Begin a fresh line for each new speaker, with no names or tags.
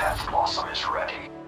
Death Blossom is ready.